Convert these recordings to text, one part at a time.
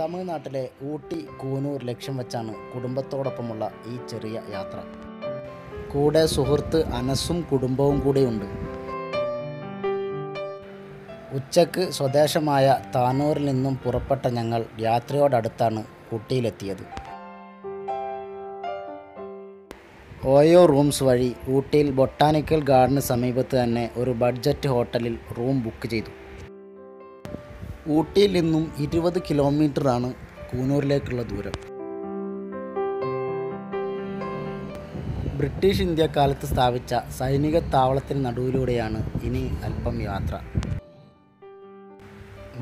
തമിഴ്നാട്ടിലെ ഊട്ടി കൂനൂർ ലക്ഷ്യം വെച്ചാണ് കുടുംബത്തോടൊപ്പമുള്ള ഈ ചെറിയ യാത്ര. കൂടെ സുഹൃത്ത് അനസും കുടുംബവും കൂടെയുണ്ട്. ഉച്ചയ്ക്ക് സ്വദേശമായ താനൂരിൽ നിന്നും പുറപ്പെട്ട ഞങ്ങൾ യാത്രയോടടുത്താണ് ഊട്ടിയിലെത്തിയത്. ഓയോ റൂംസ് വഴി ഊട്ടിയിൽ ബൊട്ടാനിക്കൽ ഗാർഡന് സമീപത്ത് തന്നെ ഒരു ബഡ്ജറ്റ് ഹോട്ടലിൽ റൂം ബുക്ക് ചെയ്തു. ഊട്ടിയിൽ നിന്നും ഇരുപത് കിലോമീറ്ററാണ് കൂനൂരിലേക്കുള്ള ദൂരം. ബ്രിട്ടീഷ് ഇന്ത്യ കാലത്ത് സ്ഥാപിച്ച സൈനിക താവളത്തിന് നടുവിലൂടെയാണ് ഇനി അല്പം യാത്ര.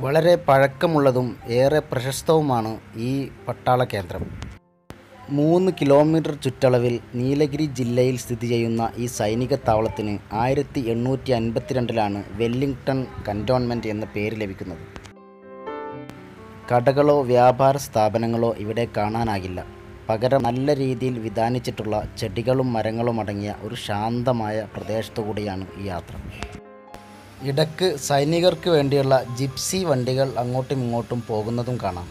വളരെ പഴക്കമുള്ളതും ഏറെ പ്രശസ്തവുമാണ് ഈ പട്ടാള കേന്ദ്രം. മൂന്ന് കിലോമീറ്റർ ചുറ്റളവിൽ നീലഗിരി ജില്ലയിൽ സ്ഥിതി ചെയ്യുന്ന ഈ സൈനിക താവളത്തിന് ആയിരത്തി എണ്ണൂറ്റി അൻപത്തിരണ്ടിലാണ് വെല്ലിംഗ്ടൺ കന്റോൺമെന്റ് എന്ന പേര് ലഭിക്കുന്നത്. കടകളോ വ്യാപാര സ്ഥാപനങ്ങളോ ഇവിടെ കാണാനാകില്ല. പകരം നല്ല രീതിയിൽ വിധാനിച്ചിട്ടുള്ള ചെടികളും മരങ്ങളും അടങ്ങിയ ഒരു ശാന്തമായ പ്രദേശത്തു കൂടിയാണ് ഈ യാത്ര. ഇടയ്ക്ക് സൈനികർക്ക് വേണ്ടിയുള്ള ജിപ്സി വണ്ടികൾ അങ്ങോട്ടും ഇങ്ങോട്ടും പോകുന്നതും കാണാം.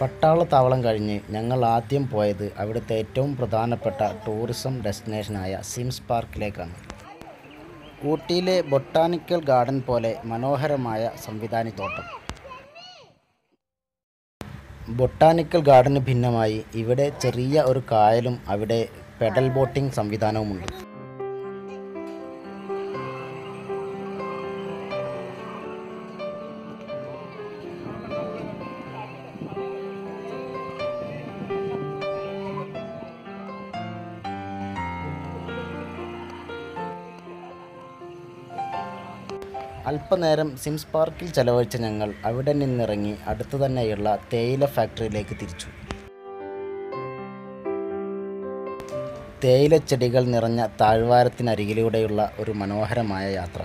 പട്ടാള താവളം കഴിഞ്ഞ് ഞങ്ങൾ ആദ്യം പോയത് അവിടുത്തെ ഏറ്റവും പ്രധാനപ്പെട്ട ടൂറിസം ഡെസ്റ്റിനേഷനായ സിംസ് പാർക്കിലേക്കാണ്. ഊട്ടിയിലെ ബൊട്ടാനിക്കൽ ഗാർഡൻ പോലെ മനോഹരമായ സംവിധാനത്തോട്ടം ബൊട്ടാനിക്കൽ ഗാർഡന് ഭിന്നമായി ഇവിടെ ചെറിയ ഒരു കായലും അവിടെ പെഡൽ ബോട്ടിംഗ് സംവിധാനവുമുണ്ട്. അല്പനേരം സിംസ് പാർക്കിൽ ചെലവഴിച്ച ഞങ്ങൾ അവിടെ നിന്നിറങ്ങി അടുത്തു തന്നെയുള്ള തേയില ഫാക്ടറിയിലേക്ക് തിരിച്ചു. തേയിലച്ചെടികൾ നിറഞ്ഞ താഴ്വാരത്തിനരികിലൂടെയുള്ള ഒരു മനോഹരമായ യാത്ര.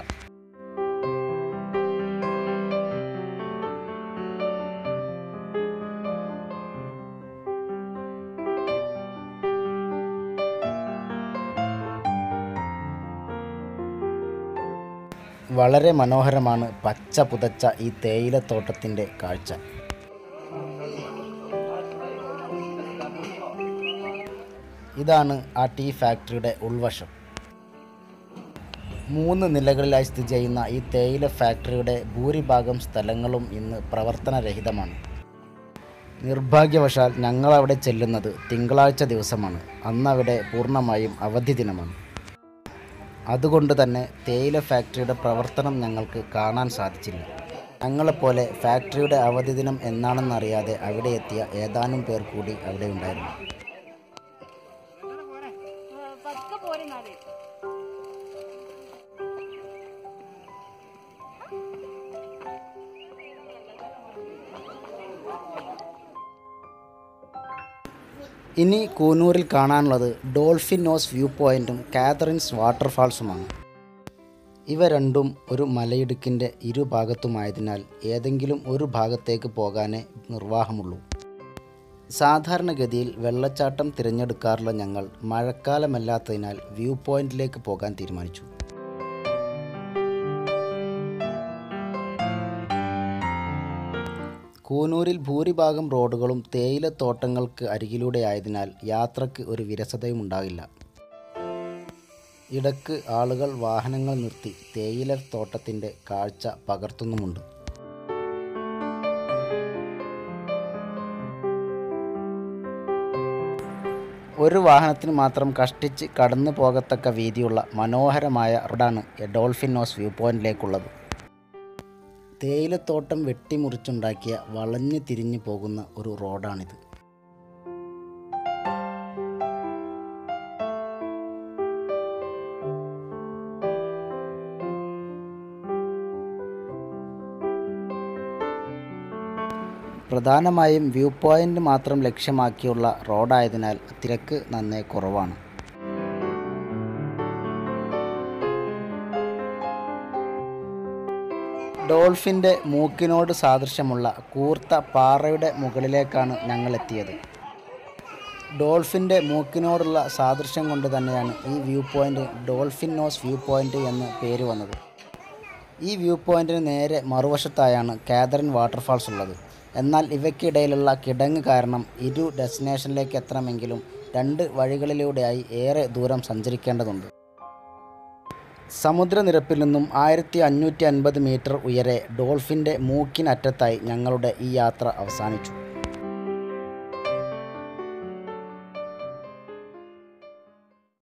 വളരെ മനോഹരമാണ് പച്ച പുതച്ച ഈ തേയിലത്തോട്ടത്തിന്റെ കാഴ്ച. ഇതാണ് ആ ടീ ഫാക്ടറിയുടെ ഉൾവശം. മൂന്ന് നിലകളിലായി സ്ഥിതി ചെയ്യുന്ന ഈ തേയില ഫാക്ടറിയുടെ ഭൂരിഭാഗം സ്ഥലങ്ങളും ഇന്ന് പ്രവർത്തനരഹിതമാണ്. നിർഭാഗ്യവശാൽ ഞങ്ങളവിടെ ചെല്ലുന്നത് തിങ്കളാഴ്ച ദിവസമാണ്. അന്നവിടെ പൂർണമായും അവധി ദിനമാണ്. അതുകൊണ്ട് തന്നെ തേയില ഫാക്ടറിയുടെ പ്രവർത്തനം ഞങ്ങൾക്ക് കാണാൻ സാധിച്ചില്ല. ഞങ്ങളെപ്പോലെ ഫാക്ടറിയുടെ അവധി ദിനം എന്നാണെന്നറിയാതെ അവിടെ എത്തിയ ഏതാനും പേർ കൂടി അവിടെ ഉണ്ടായിരുന്നു. ഇനി കൂനൂരിൽ കാണാനുള്ളത് ഡോൾഫിൻ നോസ് വ്യൂ പോയിന്റും കാതറിൻസ് വാട്ടർഫാൾസുമാണ്. ഇവ രണ്ടും ഒരു മലയിടുക്കിന്റെ ഇരുഭാഗത്തുമായതിനാൽ ഏതെങ്കിലും ഒരു ഭാഗത്തേക്ക് പോകാനേ നിർവാഹമുള്ളൂ. സാധാരണഗതിയിൽ വെള്ളച്ചാട്ടം തിരഞ്ഞെടുക്കാറുള്ള ഞങ്ങൾ മഴക്കാലമല്ലാത്തതിനാൽ വ്യൂ പോയിന്റിലേക്ക് പോകാൻ തീരുമാനിച്ചു. കൂനൂരിൽ ഭൂരിഭാഗം റോഡുകളും തേയിലത്തോട്ടങ്ങൾക്ക് അരികിലൂടെ ആയതിനാൽ യാത്രയ്ക്ക് ഒരു വിരസതയും ഉണ്ടാകില്ല ഇടയ്ക്ക് ആളുകൾ വാഹനങ്ങൾ നിർത്തി തേയില തോട്ടത്തിന്റെ കാഴ്ച പകർത്തുന്നുമുണ്ട്. ഒരു വാഹനത്തിന് മാത്രം കഷ്ടിച്ച് കടന്നു പോകത്തക്ക വീതിയുള്ള മനോഹരമായ റോഡാണ് ഡോൾഫിൻ നോസ് വ്യൂ പോയിന്റിലേക്കുള്ളത്. തേയിലത്തോട്ടം വെട്ടിമുറിച്ചുണ്ടാക്കിയ വളഞ്ഞു തിരിഞ്ഞു പോകുന്ന ഒരു റോഡാണിത്. പ്രധാനമായും വ്യൂ പോയിന്റ് മാത്രം ലക്ഷ്യമാക്കിയുള്ള റോഡായതിനാൽ തിരക്ക് നന്നേ കുറവാണ്. ഡോൾഫിന്റെ മൂക്കിനോട് സാദൃശ്യമുള്ള കൂർത്ത പാറയുടെ മുകളിലേക്കാണ് ഞങ്ങൾ എത്തിയത് ഡോൾഫിന്റെ മൂക്കിനോടുള്ള സാദൃശ്യം കൊണ്ട് തന്നെയാണ് ഈ view point dolphin nose view point എന്ന് പേര് വന്നത്. ഈ വ്യൂ പോയിന്റിന് നേരെ മറുവശത്തായാണ് കാതറിൻ വാട്ടർഫാൾസ് ഉള്ളത്. എന്നാൽ ഇവയ്ക്കിടയിലുള്ള കിടങ്ങ് കാരണം ഇരു ഡെസ്റ്റിനേഷനിലേക്ക് എത്തണമെങ്കിലും രണ്ട് വഴികളിലൂടെയായി ഏറെ ദൂരം സഞ്ചരിക്കേണ്ടതുണ്ട്. സമുദ്രനിരപ്പിൽ നിന്നും ആയിരത്തി അഞ്ഞൂറ്റി അൻപത് മീറ്റർ ഉയരെ ഡോൾഫിന്റെ മൂക്കിനറ്റത്തായി ഞങ്ങളുടെ ഈ യാത്ര അവസാനിച്ചു.